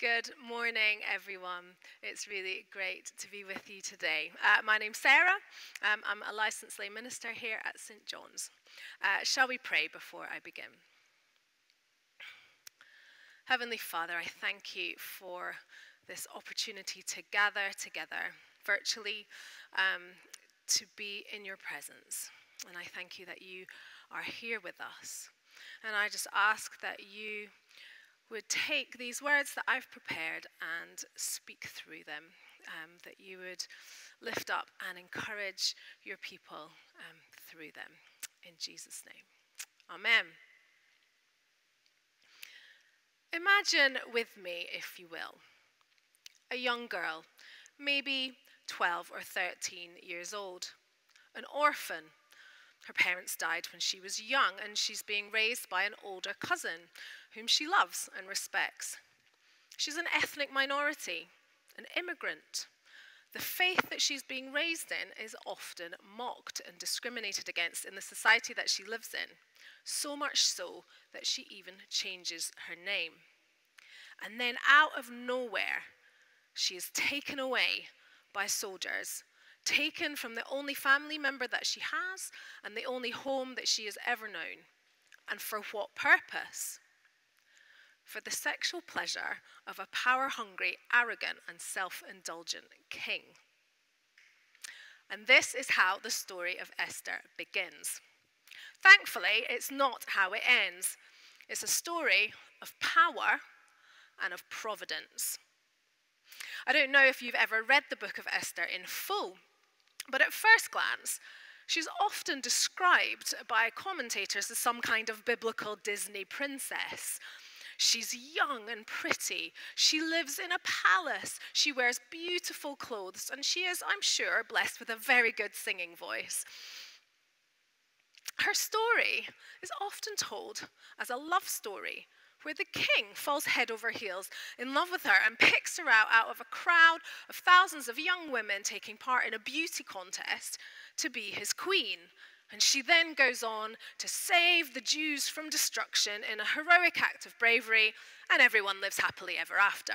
Good morning, everyone. It's really great to be with you today. Uh, my name's Sara. Um, I'm a licensed lay minister here at St. John's. Uh, shall we pray before I begin? Heavenly Father, I thank you for this opportunity to gather together virtually um, to be in your presence. And I thank you that you are here with us. And I just ask that you would take these words that I've prepared and speak through them, um, that you would lift up and encourage your people um, through them. In Jesus' name. Amen. Imagine with me, if you will, a young girl, maybe 12 or 13 years old, an orphan. Her parents died when she was young, and she's being raised by an older cousin whom she loves and respects. She's an ethnic minority, an immigrant. The faith that she's being raised in is often mocked and discriminated against in the society that she lives in, so much so that she even changes her name. And then, out of nowhere, she is taken away by soldiers, taken from the only family member that she has and the only home that she has ever known. And for what purpose? for the sexual pleasure of a power hungry, arrogant, and self indulgent king. And this is how the story of Esther begins. Thankfully, it's not how it ends. It's a story of power and of providence. I don't know if you've ever read the book of Esther in full, but at first glance, she's often described by commentators as some kind of biblical Disney princess She's young and pretty. She lives in a palace. She wears beautiful clothes, and she is, I'm sure, blessed with a very good singing voice. Her story is often told as a love story where the king falls head over heels in love with her and picks her out out of a crowd of thousands of young women taking part in a beauty contest to be his queen and she then goes on to save the Jews from destruction in a heroic act of bravery, and everyone lives happily ever after.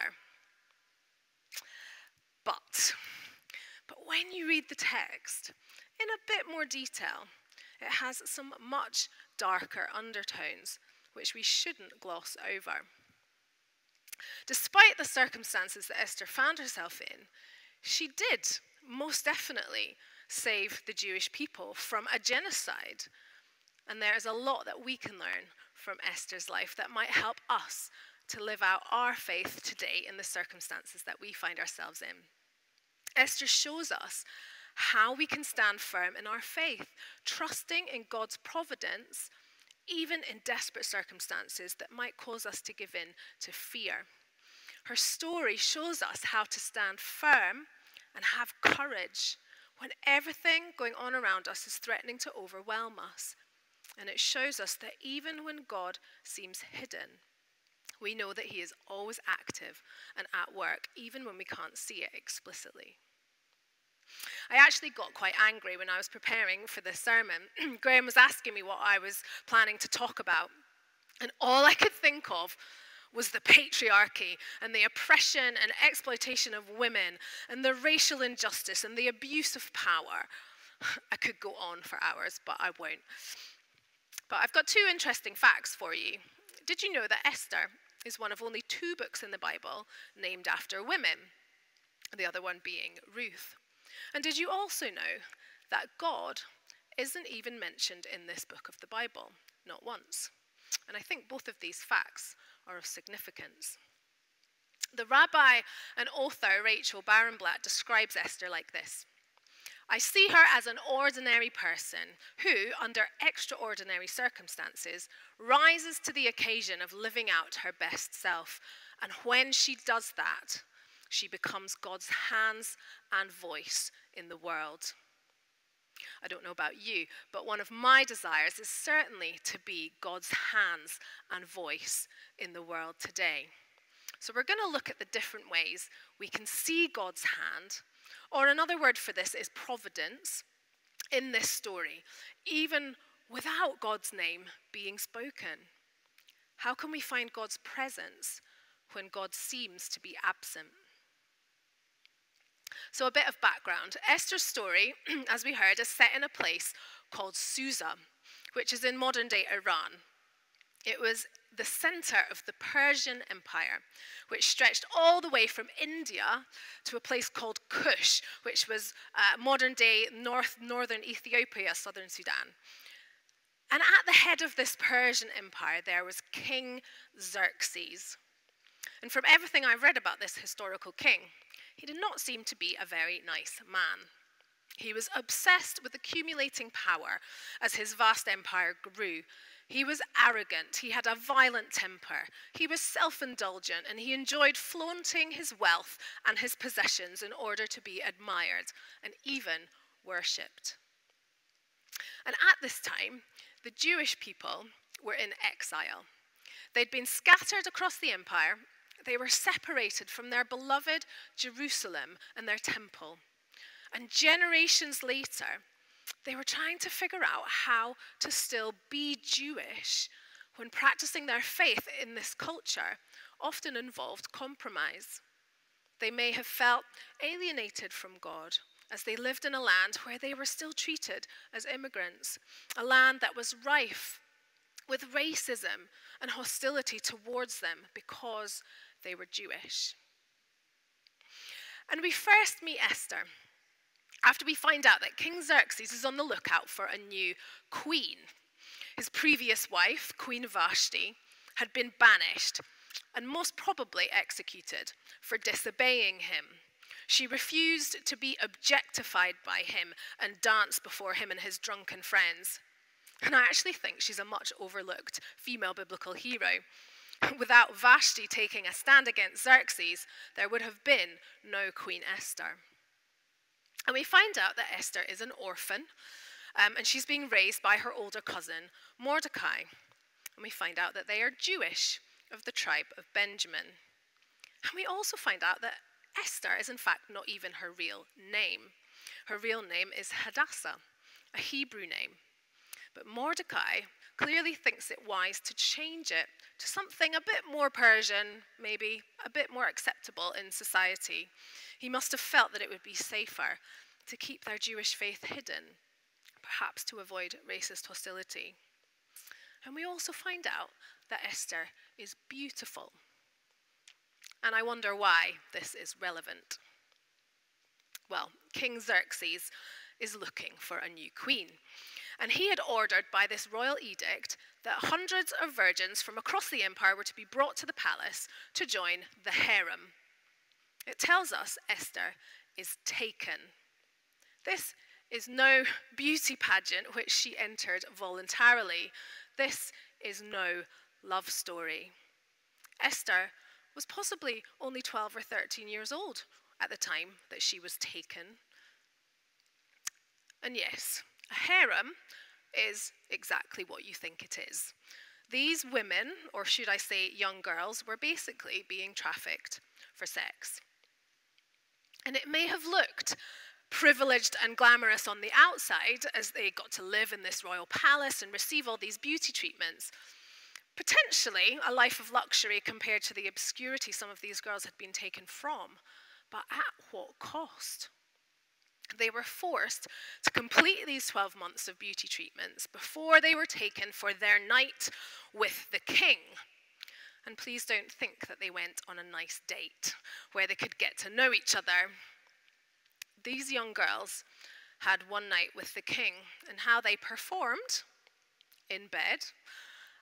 But, but when you read the text in a bit more detail, it has some much darker undertones which we shouldn't gloss over. Despite the circumstances that Esther found herself in, she did most definitely save the Jewish people from a genocide. And there is a lot that we can learn from Esther's life that might help us to live out our faith today in the circumstances that we find ourselves in. Esther shows us how we can stand firm in our faith, trusting in God's providence, even in desperate circumstances that might cause us to give in to fear. Her story shows us how to stand firm and have courage when everything going on around us is threatening to overwhelm us. And it shows us that even when God seems hidden, we know that He is always active and at work, even when we can't see it explicitly. I actually got quite angry when I was preparing for this sermon. Graham was asking me what I was planning to talk about, and all I could think of was the patriarchy and the oppression and exploitation of women and the racial injustice and the abuse of power. I could go on for hours, but I won't. But I've got two interesting facts for you. Did you know that Esther is one of only two books in the Bible named after women? The other one being Ruth. And did you also know that God isn't even mentioned in this book of the Bible? Not once. And I think both of these facts are of significance. The rabbi and author Rachel Barenblat describes Esther like this I see her as an ordinary person who, under extraordinary circumstances, rises to the occasion of living out her best self. And when she does that, she becomes God's hands and voice in the world. I don't know about you, but one of my desires is certainly to be God's hands and voice in the world today. So we're going to look at the different ways we can see God's hand, or another word for this is providence, in this story, even without God's name being spoken. How can we find God's presence when God seems to be absent. So, a bit of background Esther's story, as we heard, is set in a place called Susa, which is in modern day Iran. It was the center of the Persian Empire, which stretched all the way from India to a place called Kush, which was uh, modern day north, northern Ethiopia, southern Sudan. And at the head of this Persian Empire, there was King Xerxes. And from everything I've read about this historical king, he did not seem to be a very nice man. He was obsessed with accumulating power as his vast empire grew. He was arrogant, he had a violent temper, he was self indulgent, and he enjoyed flaunting his wealth and his possessions in order to be admired and even worshipped. And at this time, the Jewish people were in exile. They'd been scattered across the empire they were separated from their beloved Jerusalem and their temple. And generations later, they were trying to figure out how to still be Jewish when practicing their faith in this culture often involved compromise. They may have felt alienated from God as they lived in a land where they were still treated as immigrants, a land that was rife with racism and hostility towards them because they were Jewish. And we first meet Esther after we find out that King Xerxes is on the lookout for a new queen. His previous wife, Queen Vashti, had been banished and most probably executed for disobeying him. She refused to be objectified by him and dance before him and his drunken friends. And I actually think she's a much overlooked female biblical hero Without Vashti taking a stand against Xerxes, there would have been no Queen Esther. And we find out that Esther is an orphan, um, and she's being raised by her older cousin, Mordecai. And we find out that they are Jewish, of the tribe of Benjamin. And we also find out that Esther is, in fact, not even her real name. Her real name is Hadassah, a Hebrew name. But Mordecai clearly thinks it wise to change it to something a bit more Persian, maybe a bit more acceptable in society. He must have felt that it would be safer to keep their Jewish faith hidden, perhaps to avoid racist hostility. And we also find out that Esther is beautiful. And I wonder why this is relevant. Well, King Xerxes is looking for a new queen. And he had ordered by this royal edict that hundreds of virgins from across the empire were to be brought to the palace to join the harem. It tells us Esther is taken. This is no beauty pageant which she entered voluntarily. This is no love story. Esther was possibly only 12 or 13 years old at the time that she was taken. And yes, a harem is exactly what you think it is. These women, or should I say young girls, were basically being trafficked for sex. And it may have looked privileged and glamorous on the outside as they got to live in this royal palace and receive all these beauty treatments. Potentially a life of luxury compared to the obscurity some of these girls had been taken from, but at what cost? They were forced to complete these 12 months of beauty treatments before they were taken for their night with the king. And please don't think that they went on a nice date where they could get to know each other. These young girls had one night with the king, and how they performed in bed,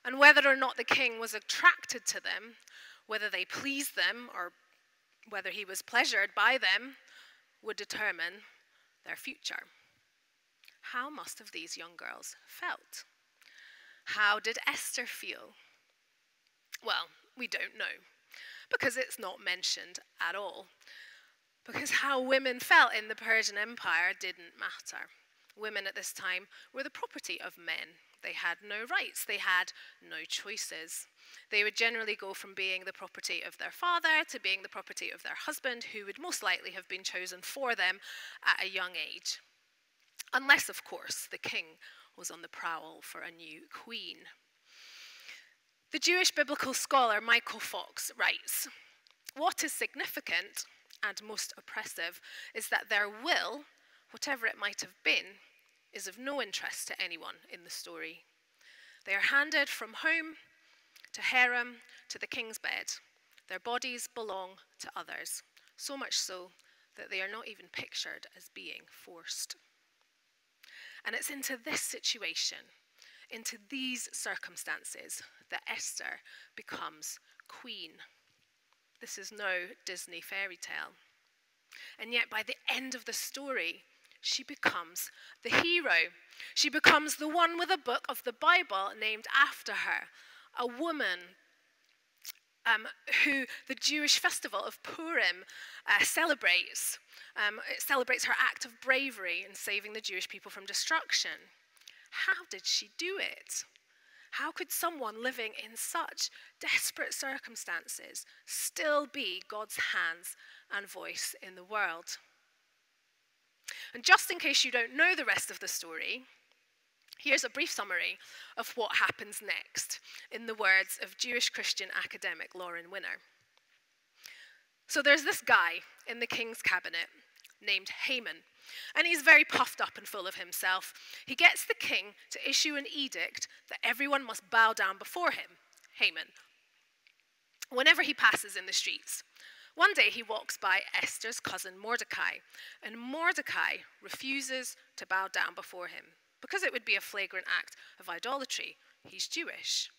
and whether or not the king was attracted to them, whether they pleased them, or whether he was pleasured by them, would determine their future. How must have these young girls felt? How did Esther feel? Well, we don't know, because it's not mentioned at all. Because how women felt in the Persian Empire didn't matter. Women at this time were the property of men. They had no rights, they had no choices. They would generally go from being the property of their father to being the property of their husband, who would most likely have been chosen for them at a young age. Unless, of course, the king was on the prowl for a new queen. The Jewish biblical scholar Michael Fox writes What is significant and most oppressive is that their will, whatever it might have been, is of no interest to anyone in the story. They are handed from home to harem to the king's bed. Their bodies belong to others, so much so that they are not even pictured as being forced. And it's into this situation, into these circumstances, that Esther becomes queen. This is no Disney fairy tale. And yet, by the end of the story, she becomes the hero. She becomes the one with a book of the Bible named after her, a woman um, who the Jewish festival of Purim uh, celebrates. Um, it celebrates her act of bravery in saving the Jewish people from destruction. How did she do it? How could someone living in such desperate circumstances still be God's hands and voice in the world? And just in case you don't know the rest of the story, here's a brief summary of what happens next in the words of Jewish Christian academic Lauren Winner. So there's this guy in the king's cabinet named Haman and he's very puffed up and full of himself. He gets the king to issue an edict that everyone must bow down before him, Haman, whenever he passes in the streets. One day he walks by Esther's cousin Mordecai, and Mordecai refuses to bow down before him because it would be a flagrant act of idolatry. He's Jewish.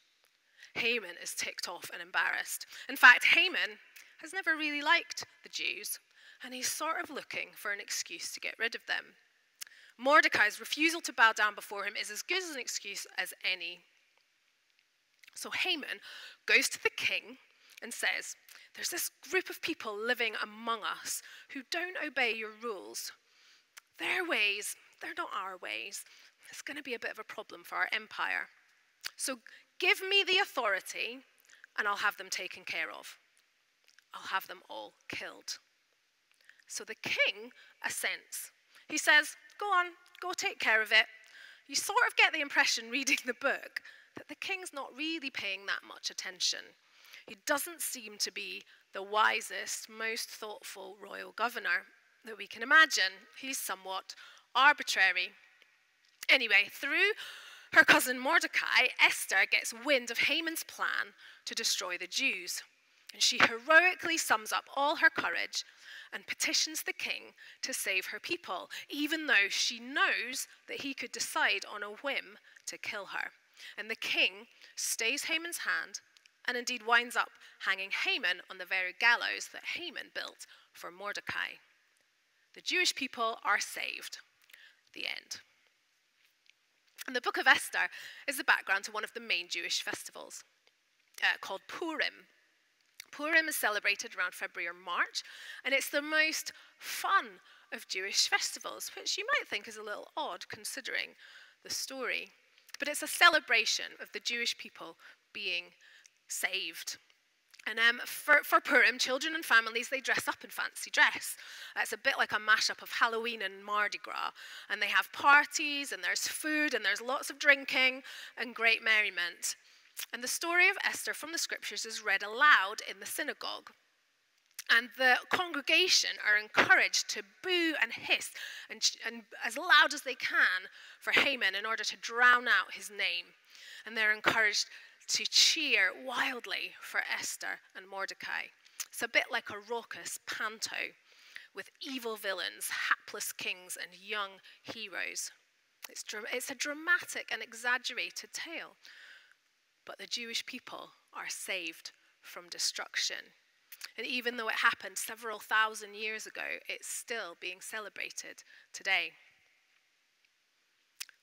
Haman is ticked off and embarrassed. In fact, Haman has never really liked the Jews and he's sort of looking for an excuse to get rid of them. Mordecai's refusal to bow down before him is as good an excuse as any. So Haman goes to the king and says, There's this group of people living among us who don't obey your rules. Their ways, they're not our ways. It's going to be a bit of a problem for our empire. So give me the authority and I'll have them taken care of. I'll have them all killed. So the king assents. He says, Go on, go take care of it. You sort of get the impression reading the book that the king's not really paying that much attention. He doesn't seem to be the wisest, most thoughtful royal governor that we can imagine. He's somewhat arbitrary. Anyway, through her cousin Mordecai, Esther gets wind of Haman's plan to destroy the Jews. And she heroically sums up all her courage and petitions the king to save her people, even though she knows that he could decide on a whim to kill her. And the king stays Haman's hand and indeed winds up hanging Haman on the very gallows that Haman built for Mordecai. The Jewish people are saved. The end. And the book of Esther is the background to one of the main Jewish festivals uh, called Purim, Purim is celebrated around February or March, and it's the most fun of Jewish festivals, which you might think is a little odd considering the story. But it's a celebration of the Jewish people being saved. And um, for, for Purim, children and families, they dress up in fancy dress. It's a bit like a mashup of Halloween and Mardi Gras. And they have parties, and there's food, and there's lots of drinking, and great merriment. And the story of Esther from the scriptures is read aloud in the synagogue. And the congregation are encouraged to boo and hiss and, and, as loud as they can for Haman in order to drown out his name. And they're encouraged to cheer wildly for Esther and Mordecai. It's a bit like a raucous panto with evil villains, hapless kings, and young heroes. It's, it's a dramatic and exaggerated tale but the Jewish people are saved from destruction. And even though it happened several thousand years ago, it's still being celebrated today.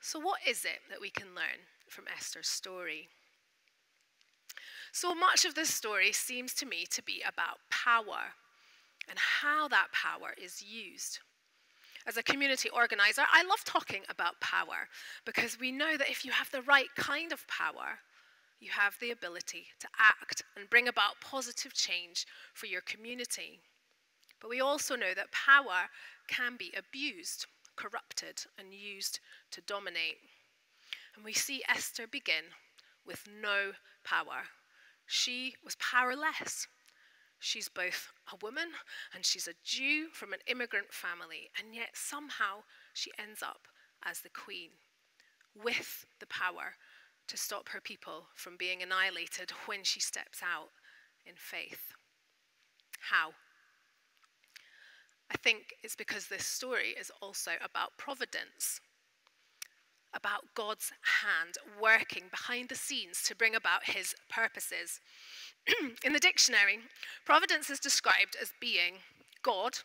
So, what is it that we can learn from Esther's story? So much of this story seems to me to be about power and how that power is used. As a community organizer, I love talking about power because we know that if you have the right kind of power, you have the ability to act and bring about positive change for your community. But we also know that power can be abused, corrupted, and used to dominate. And we see Esther begin with no power She was powerless. She's both a woman and she's a Jew from an immigrant family, and yet somehow she ends up as the queen with the power to stop her people from being annihilated when she steps out in faith. How? I think it's because this story is also about providence, about God's hand working behind the scenes to bring about his purposes. in the dictionary, providence is described as being God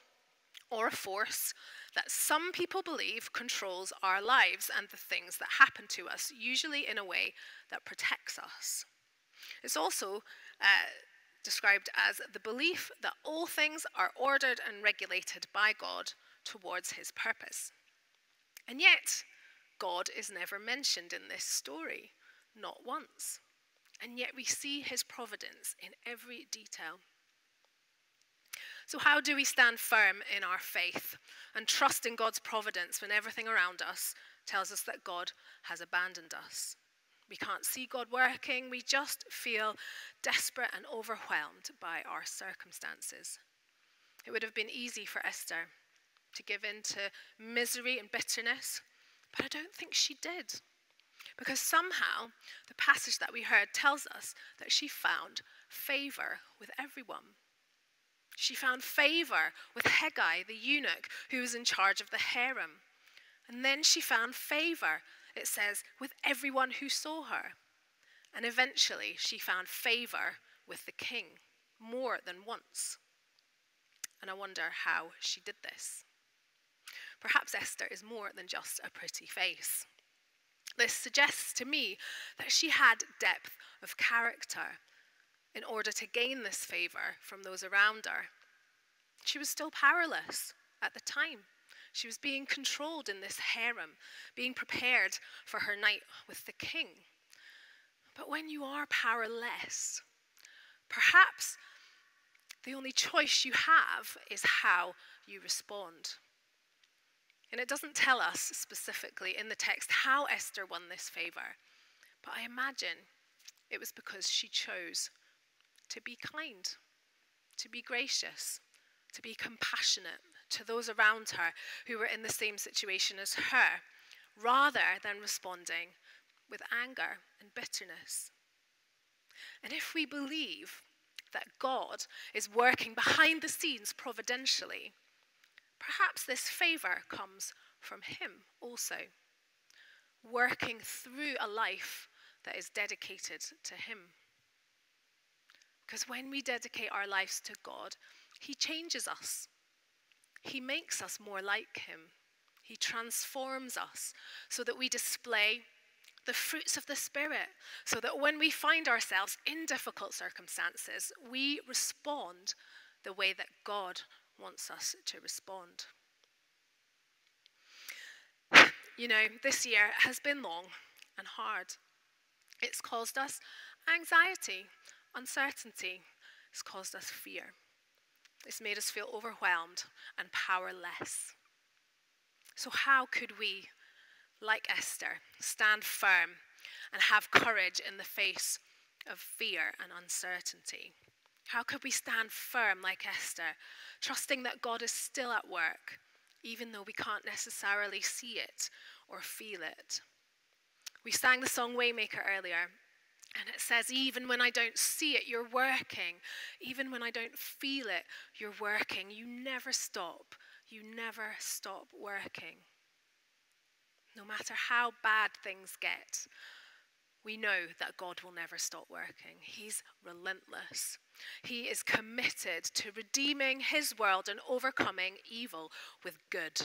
or a force that some people believe controls our lives and the things that happen to us, usually in a way that protects us. It's also uh, described as the belief that all things are ordered and regulated by God towards his purpose. And yet, God is never mentioned in this story, not once. And yet, we see his providence in every detail. So, how do we stand firm in our faith and trust in God's providence when everything around us tells us that God has abandoned us? We can't see God working, we just feel desperate and overwhelmed by our circumstances. It would have been easy for Esther to give in to misery and bitterness, but I don't think she did. Because somehow the passage that we heard tells us that she found favor with everyone. She found favor with Hegai, the eunuch who was in charge of the harem. And then she found favor, it says, with everyone who saw her. And eventually she found favor with the king more than once. And I wonder how she did this. Perhaps Esther is more than just a pretty face. This suggests to me that she had depth of character in order to gain this favor from those around her. She was still powerless at the time. She was being controlled in this harem, being prepared for her night with the king. But when you are powerless, perhaps the only choice you have is how you respond. And it doesn't tell us specifically in the text how Esther won this favor, but I imagine it was because she chose to be kind, to be gracious, to be compassionate to those around her who were in the same situation as her, rather than responding with anger and bitterness. And if we believe that God is working behind the scenes providentially, perhaps this favor comes from Him also, working through a life that is dedicated to Him. Because when we dedicate our lives to God, He changes us. He makes us more like Him. He transforms us so that we display the fruits of the Spirit, so that when we find ourselves in difficult circumstances, we respond the way that God wants us to respond. You know, this year has been long and hard. It's caused us anxiety, uncertainty, it's caused us fear. It's made us feel overwhelmed and powerless. So, how could we, like Esther, stand firm and have courage in the face of fear and uncertainty? How could we stand firm like Esther, trusting that God is still at work, even though we can't necessarily see it or feel it? We sang the song Waymaker earlier, and it says, even when I don't see it, you're working. Even when I don't feel it, you're working. You never stop. You never stop working. No matter how bad things get, we know that God will never stop working. He's relentless. He is committed to redeeming his world and overcoming evil with good.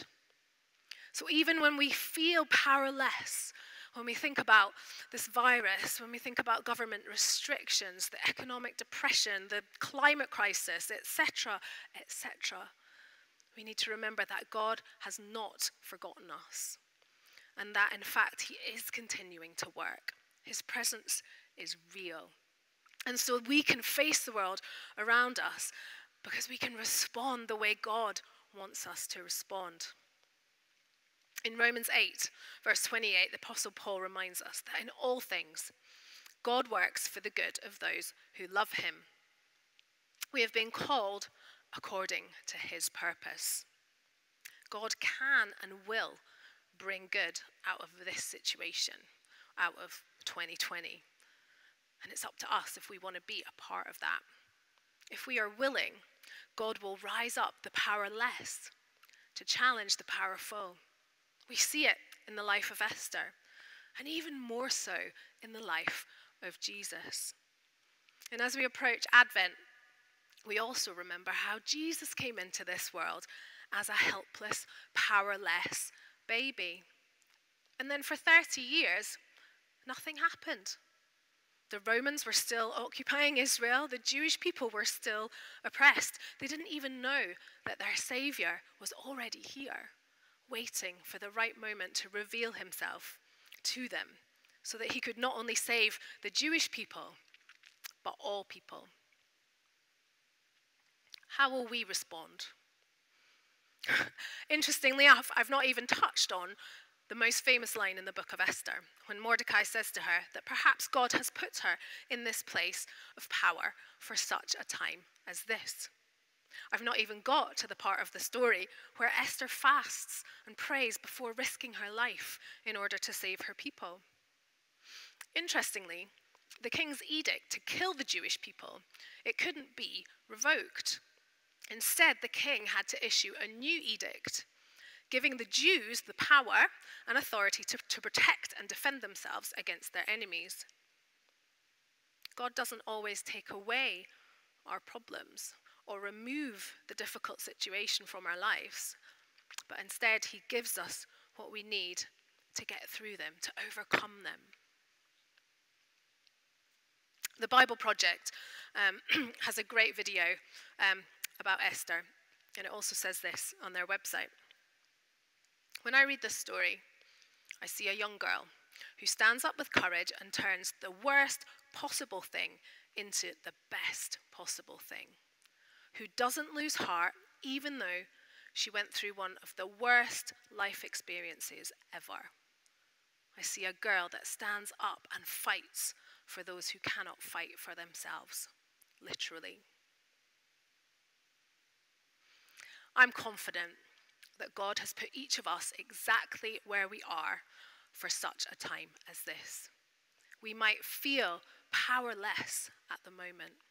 So even when we feel powerless, when we think about this virus, when we think about government restrictions, the economic depression, the climate crisis, etc., etc., we need to remember that God has not forgotten us and that in fact He is continuing to work. His presence is real. And so we can face the world around us because we can respond the way God wants us to respond. In Romans 8, verse 28, the Apostle Paul reminds us that in all things, God works for the good of those who love him. We have been called according to his purpose. God can and will bring good out of this situation, out of 2020. And it's up to us if we want to be a part of that. If we are willing, God will rise up the powerless to challenge the powerful. We see it in the life of Esther, and even more so in the life of Jesus. And as we approach Advent, we also remember how Jesus came into this world as a helpless, powerless baby. And then for 30 years, nothing happened. The Romans were still occupying Israel. The Jewish people were still oppressed. They didn't even know that their Savior was already here, waiting for the right moment to reveal himself to them so that he could not only save the Jewish people, but all people. How will we respond? Interestingly enough, I've not even touched on the most famous line in the book of Esther, when Mordecai says to her that perhaps God has put her in this place of power for such a time as this. I've not even got to the part of the story where Esther fasts and prays before risking her life in order to save her people. Interestingly, the king's edict to kill the Jewish people, it couldn't be revoked. Instead, the king had to issue a new edict, giving the Jews the power and authority to, to protect and defend themselves against their enemies. God doesn't always take away our problems or remove the difficult situation from our lives, but instead, He gives us what we need to get through them, to overcome them. The Bible Project um, has a great video um, about Esther, and it also says this on their website. When I read this story, I see a young girl who stands up with courage and turns the worst possible thing into the best possible thing, who doesn't lose heart even though she went through one of the worst life experiences ever. I see a girl that stands up and fights for those who cannot fight for themselves, literally. I'm confident that God has put each of us exactly where we are for such a time as this. We might feel powerless at the moment,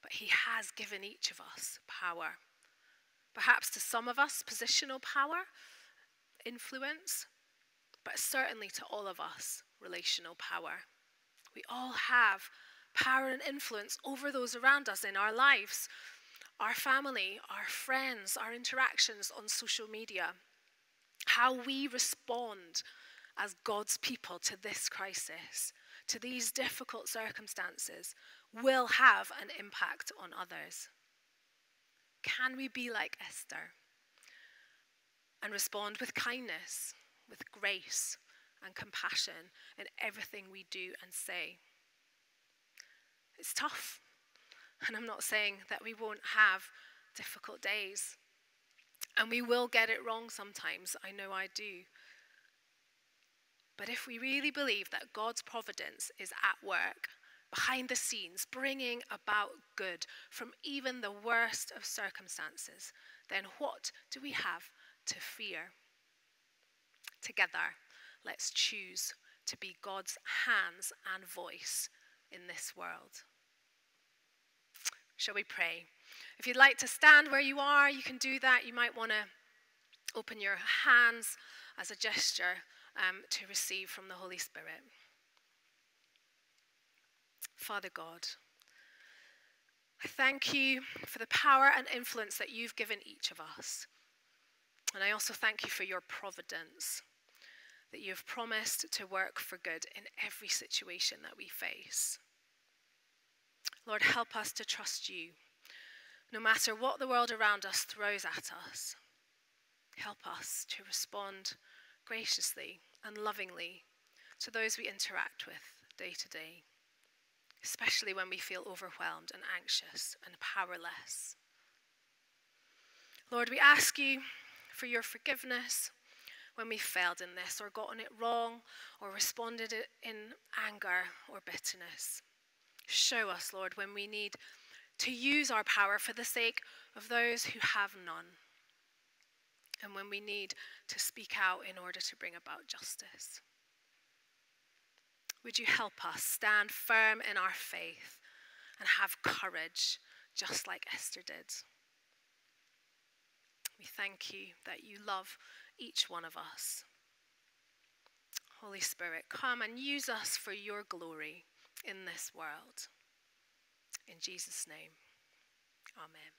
but He has given each of us power. Perhaps to some of us, positional power, influence, but certainly to all of us, relational power. We all have power and influence over those around us in our lives, our family, our friends, our interactions on social media. How we respond as God's people to this crisis, to these difficult circumstances, will have an impact on others. Can we be like Esther and respond with kindness, with grace, and compassion in everything we do and say. It's tough. And I'm not saying that we won't have difficult days. And we will get it wrong sometimes. I know I do. But if we really believe that God's providence is at work, behind the scenes, bringing about good from even the worst of circumstances, then what do we have to fear? Together, let's choose to be God's hands and voice in this world. Shall we pray? If you'd like to stand where you are, you can do that. You might want to open your hands as a gesture um, to receive from the Holy Spirit. Father God, I thank you for the power and influence that you've given each of us. And I also thank you for your providence that you have promised to work for good in every situation that we face. Lord, help us to trust you, no matter what the world around us throws at us. Help us to respond graciously and lovingly to those we interact with day to day, especially when we feel overwhelmed and anxious and powerless. Lord, we ask you for your forgiveness when we failed in this or gotten it wrong or responded in anger or bitterness. Show us, Lord, when we need to use our power for the sake of those who have none, and when we need to speak out in order to bring about justice. Would you help us stand firm in our faith and have courage, just like Esther did? We thank you that you love each one of us. Holy Spirit, come and use us for your glory in this world. In Jesus' name, amen.